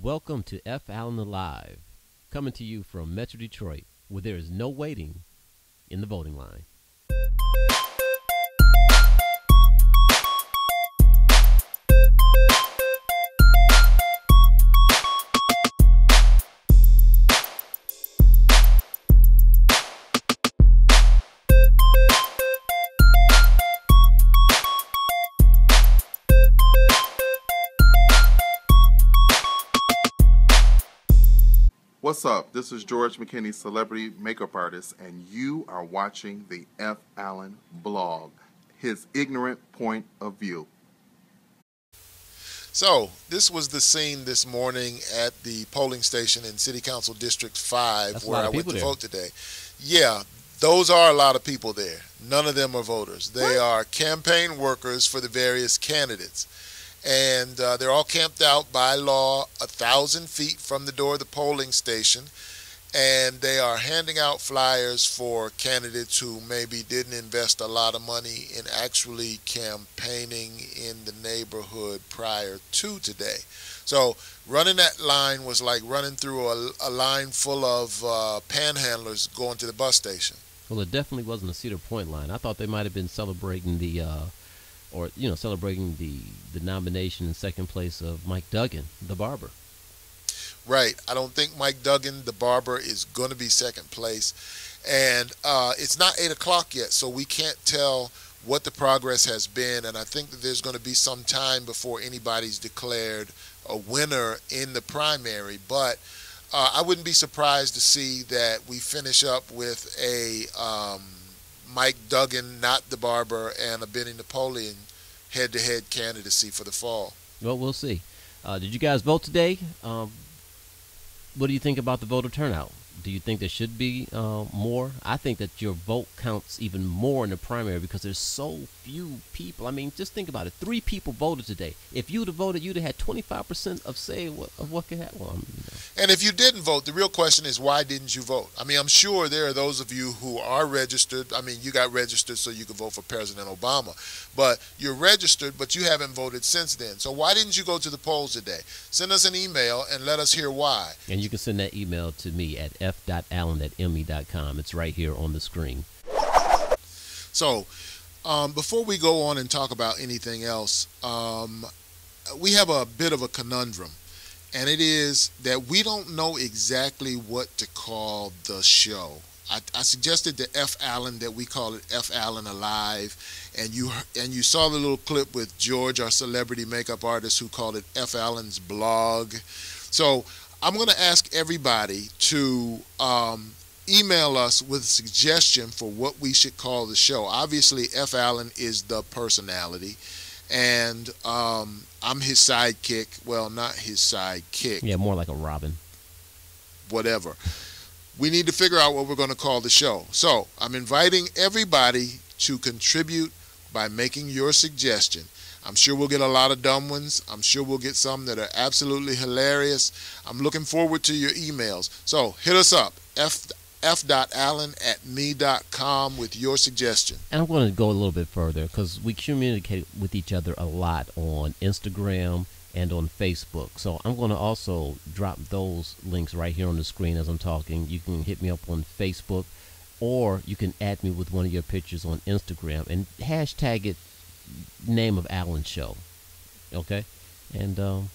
Welcome to F. Alan Alive, coming to you from Metro Detroit, where there is no waiting in the voting line. What's up? This is George McKinney, celebrity makeup artist, and you are watching the F. Alan blog, his ignorant point of view. So, this was the scene this morning at the polling station in City Council District 5 That's where I of went to there. vote today. Yeah, those are a lot of people there. None of them are voters. They are campaign workers for the various candidates. And uh, they're all camped out by law a thousand feet from the door of the polling station. And they are handing out flyers for candidates who maybe didn't invest a lot of money in actually campaigning in the neighborhood prior to today. So running that line was like running through a, a line full of uh, panhandlers going to the bus station. Well, it definitely wasn't a Cedar Point line. I thought they might have been celebrating the, uh, or you know, celebrating the the nomination in second place of Mike Duggan, the barber. Right. I don't think Mike Duggan, the barber, is going to be second place. And uh, it's not 8 o'clock yet, so we can't tell what the progress has been. And I think that there's going to be some time before anybody's declared a winner in the primary. But uh, I wouldn't be surprised to see that we finish up with a um, Mike Duggan, not the barber, and a Benny Napoleon head to head candidacy for the fall. Well, we'll see. Uh, did you guys vote today? Um, what do you think about the voter turnout? Do you think there should be uh, more? I think that your vote counts even more in the primary because there's so few people. I mean, just think about it. Three people voted today. If you'd have voted, you'd have had 25% of say what, of what could happen. Well, I mean, you know. And if you didn't vote, the real question is why didn't you vote? I mean, I'm sure there are those of you who are registered. I mean, you got registered so you could vote for President Obama, but you're registered, but you haven't voted since then. So why didn't you go to the polls today? Send us an email and let us hear why. And you can send that email to me at f.allen at me.com. It's right here on the screen. So, um, before we go on and talk about anything else, um, we have a bit of a conundrum, and it is that we don't know exactly what to call the show. I, I suggested to F. Alan that we call it F. Alan Alive, and you and you saw the little clip with George, our celebrity makeup artist, who called it F. Alan's blog. So I'm going to ask everybody to um, email us with a suggestion for what we should call the show. Obviously, F. Alan is the personality, and um, I'm his sidekick. Well, not his sidekick, Yeah, more like a Robin. whatever. We need to figure out what we're going to call the show. So I'm inviting everybody to contribute by making your suggestion. I'm sure we'll get a lot of dumb ones. I'm sure we'll get some that are absolutely hilarious. I'm looking forward to your emails. So hit us up, f f.allen at me.com with your suggestion. And I'm going to go a little bit further because we communicate with each other a lot on Instagram and on Facebook. So I'm going to also drop those links right here on the screen as I'm talking. You can hit me up on Facebook or you can add me with one of your pictures on Instagram and hashtag it name of Allen Show. Okay? And um,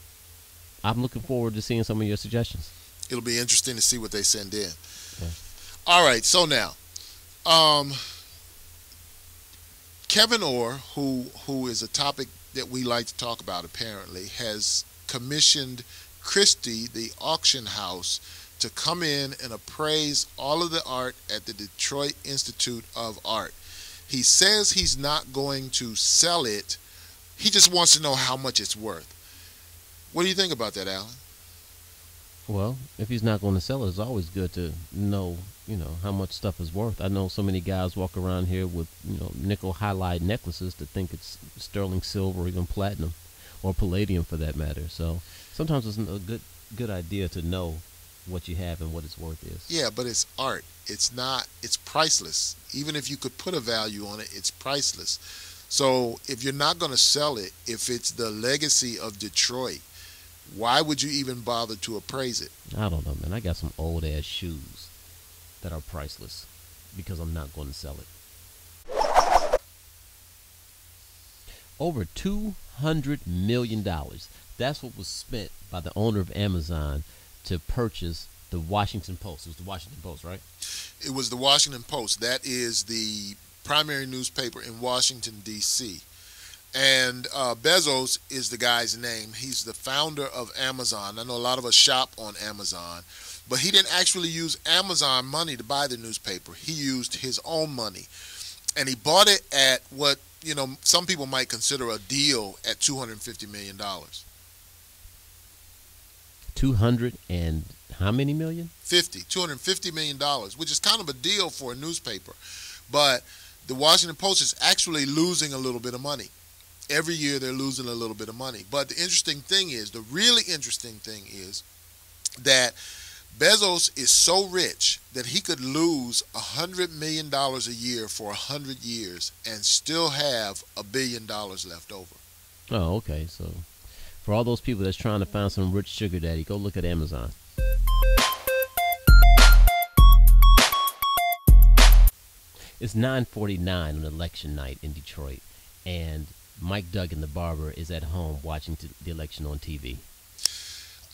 I'm looking forward to seeing some of your suggestions. It'll be interesting to see what they send in. Okay. All right, so now, um, Kevyn Orr, who who is a topic that we like to talk about, apparently has commissioned Christie, the auction house, to come in and appraise all of the art at the Detroit Institute of Art. He says he's not going to sell it. He just wants to know how much it's worth. What do you think about that, Alan? Well, if he's not going to sell it, it's always good to know, you know, how much stuff is worth. I know so many guys walk around here with, you know, nickel highlight necklaces that think it's sterling silver or even platinum or palladium for that matter. So sometimes it's a good good idea to know what you have and what its worth is. Yeah, but it's art. It's not. It's priceless. Even if you could put a value on it, it's priceless. So if you're not going to sell it, if it's the legacy of Detroit, why would you even bother to appraise it? I don't know, man. I got some old ass shoes that are priceless because I'm not going to sell it. Over two hundred million dollars. That's what was spent by the owner of Amazon to purchase the Washington Post. It was the Washington Post, right? It was the Washington Post. That is the primary newspaper in Washington D.C. And uh, Bezos is the guy's name. He's the founder of Amazon. I know a lot of us shop on Amazon, but he didn't actually use Amazon money to buy the newspaper. He used his own money, and he bought it at what you know some people might consider a deal at two hundred fifty million dollars. Two hundred and how many million? 50, 250 million dollars, which is kind of a deal for a newspaper, but the Washington Post is actually losing a little bit of money every year they're losing a little bit of money. But the interesting thing is, the really interesting thing is that Bezos is so rich that he could lose a hundred million dollars a year for a hundred years and still have a billion dollars left over. Oh, okay. So, for all those people that's trying to find some rich sugar daddy, go look at Amazon. It's 9:49 on election night in Detroit, and Mike Duggan, the barber, is at home watching the election on TV.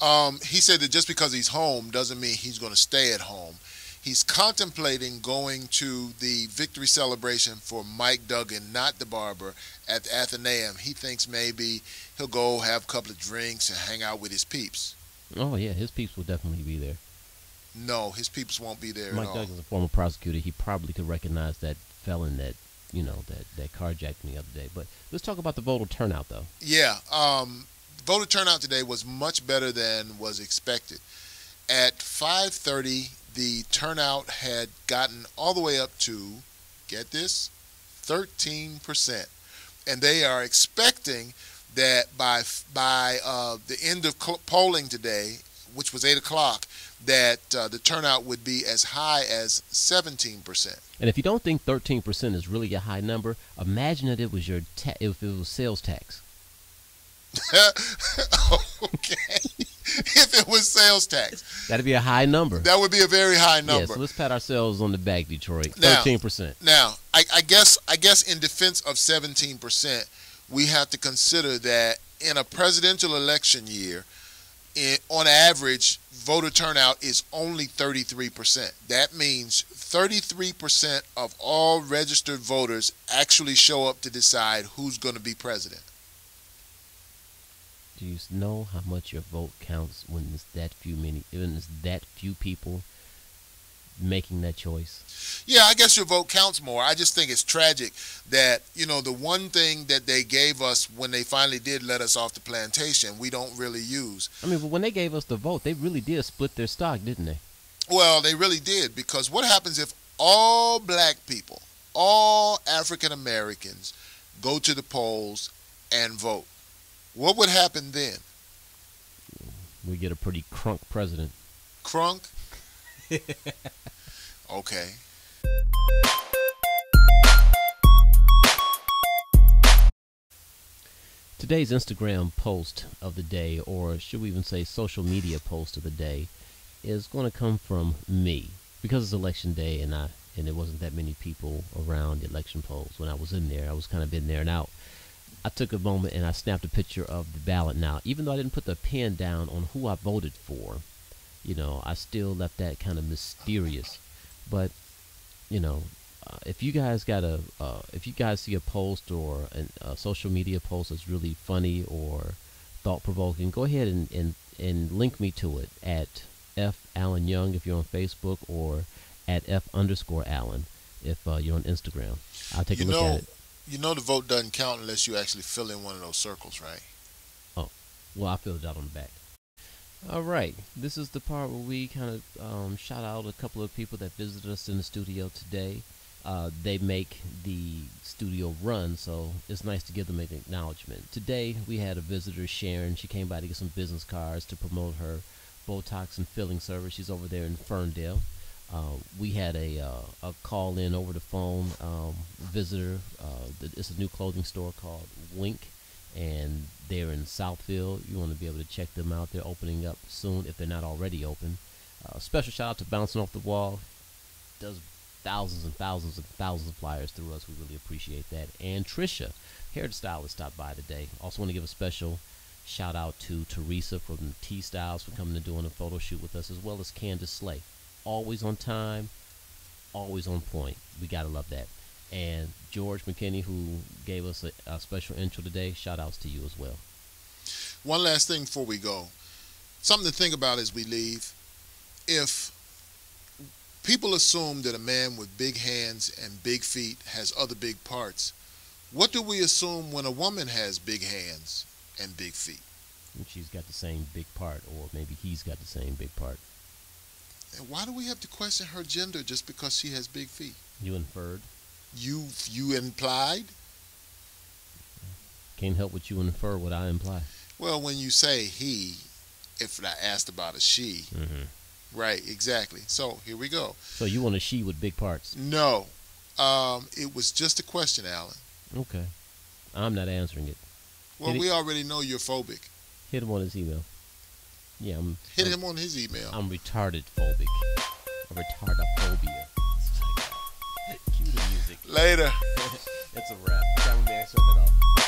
Um, he said that just because he's home doesn't mean he's going to stay at home. He's contemplating going to the victory celebration for Mike Duggan, not the barber, at the Athenaeum. He thinks maybe he'll go have a couple of drinks and hang out with his peeps. Oh yeah, his peeps will definitely be there. No, his peeps won't be there Mike. Duggan's a former prosecutor. He probably could recognize that felon that you know that that carjacked me the other day. But let's talk about the voter turnout, though. Yeah, um, voter turnout today was much better than was expected. At 5:30, the turnout had gotten all the way up to, get this, 13 percent, and they are expecting that by by uh, the end of polling today, which was eight o'clock, that uh, the turnout would be as high as 17%. And if you don't think 13% is really a high number, imagine that it was your if it was sales tax. okay. if it was sales tax. That'd be a high number. That would be a very high number. Yeah, so let's pat ourselves on the back, Detroit. Now, 13%. Now, I, I guess I guess in defense of 17%, we have to consider that in a presidential election year, on average, voter turnout is only 33%. That means 33% of all registered voters actually show up to decide who's going to be president. Do you know how much your vote counts when it's that few many, when it's that few people making that choice? Yeah, I guess your vote counts more. I just think it's tragic that, you know, the one thing that they gave us when they finally did let us off the plantation, we don't really use. I mean, but when they gave us the vote, they really did split their stock, didn't they? Well, they really did because what happens if all black people, all African Americans go to the polls and vote? What would happen then? We get a pretty crunk president. Crunk? okay. Today's Instagram post of the day, or should we even say social media post of the day, is going to come from me because it's election day and I and there wasn't that many people around the election polls when I was in there. I was kind of in there and out. I took a moment and I snapped a picture of the ballot. Now, even though I didn't put the pen down on who I voted for, you know, I still left that kind of mysterious. But, you know, uh, if you guys got a, uh, if you guys see a post or an, a social media post that's really funny or thought provoking, go ahead and, and, and link me to it at F Allen Young if you're on Facebook or at F underscore Allen if uh, you're on Instagram. I'll take you a look know, at it. You know the vote doesn't count unless you actually fill in one of those circles, right? Oh, well, I filled out on the back. All right, this is the part where we kind of um, shout out a couple of people that visited us in the studio today. Uh, they make the studio run, so it's nice to give them an acknowledgement. Today we had a visitor, Sharon. She came by to get some business cards to promote her Botox and filling service. She's over there in Ferndale. Uh, we had a uh, a call in over the phone um, visitor. Uh, it's a new clothing store called Wink, and they're in Southfield. You want to be able to check them out. They're opening up soon if they're not already open. Uh, special shout out to Bouncing Off the Wall. Does thousands and thousands and thousands of flyers through us. We really appreciate that. And Trisha, hair stylist, stopped by today. Also want to give a special shout out to Teresa from T Styles for coming and doing a photo shoot with us, as well as Candace Slay. Always on time, always on point. We gotta love that. And George McKinney, who gave us a, a special intro today, shout outs to you as well. One last thing before we go. Something to think about as we leave. If people assume that a man with big hands and big feet has other big parts, what do we assume when a woman has big hands and big feet? And she's got the same big part, or maybe he's got the same big part. And why do we have to question her gender just because she has big feet? You inferred. You you implied? Can't help what you infer what I imply. Well, when you say he, if I asked about a she, Mm-hmm. right? Exactly. So here we go. So you want a she with big parts? No, um, it was just a question, Alan. Okay. I'm not answering it. Well, Hit it- we already know you're phobic. Hit him on his email. Yeah, I'm, hit I'm, him on his email. I'm retarded phobic. Retardophobia. Cue the music. Later. it's a wrap. Cameraman, shut that off.